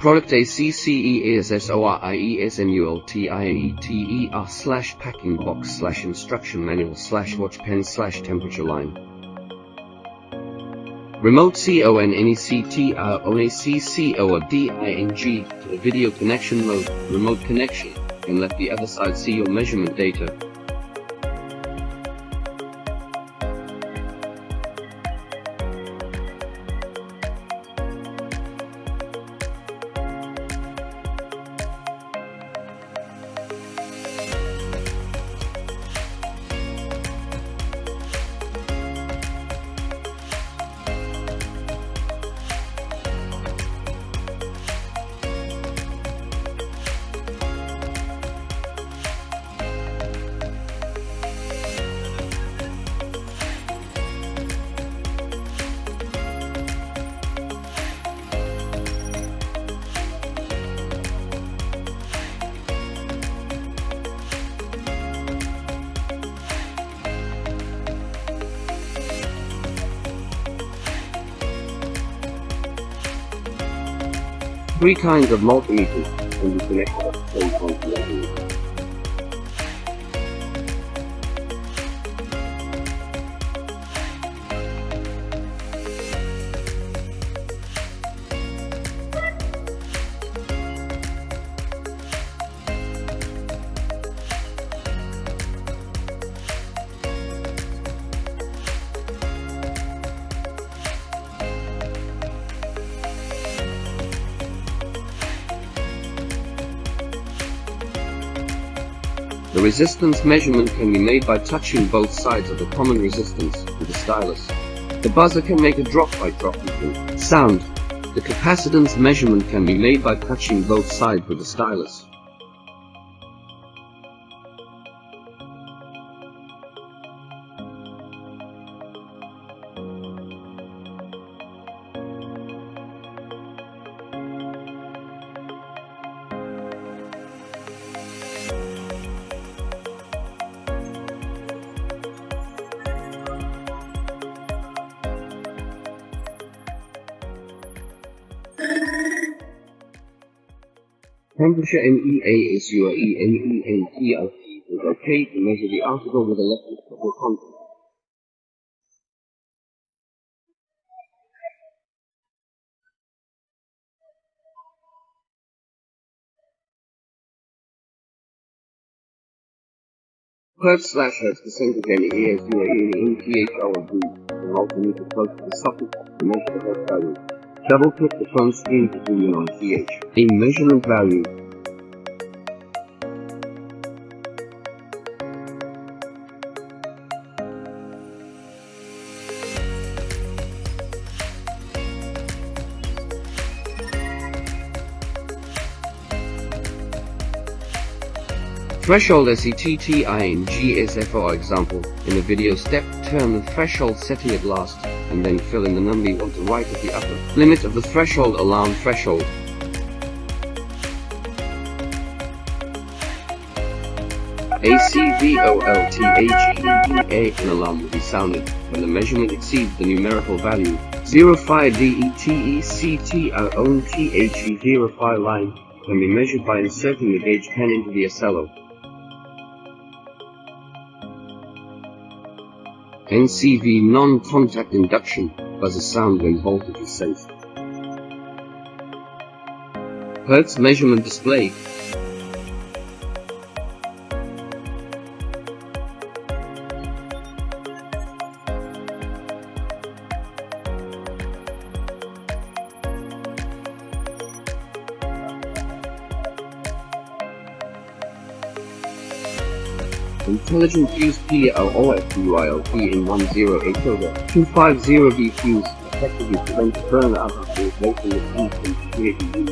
Product ACCEASSORIESMULTIETER slash packing box slash instruction manual slash watch pen slash temperature line. Remote the video connection mode, remote connection, and let the other side see your measurement data. Three kinds of multimeters can be connected at the same time The resistance measurement can be made by touching both sides of the common resistance with a stylus. The buzzer can make a drop-by-drop -drop sound. The capacitance measurement can be made by touching both sides with a stylus. Temperature MEA is your ENENTLT is okay to measure the article with electric contact. Hertz slash Hertz percentage MEA is your ENTHLD, the multimeter close to the socket to measure the value. Double click the phone screen to zoom in on TH. A measurement value Threshold SETTI and GSFR example. In the video step, turn the threshold setting at last, and then fill in the number you want to write at the upper limit of the threshold alarm threshold. ACVOLTAGEA an alarm will be sounded when the measurement exceeds the numerical value. 05DETECTONTHE05 line can be measured by inserting the gauge pen into the ocello. NCV non-contact induction buzzer sound when voltage is sensed. Hertz measurement display Intelligent Fuse PLOFBYLP in 108 over 250B fuse effectively prevents burnout of the the fuse in creating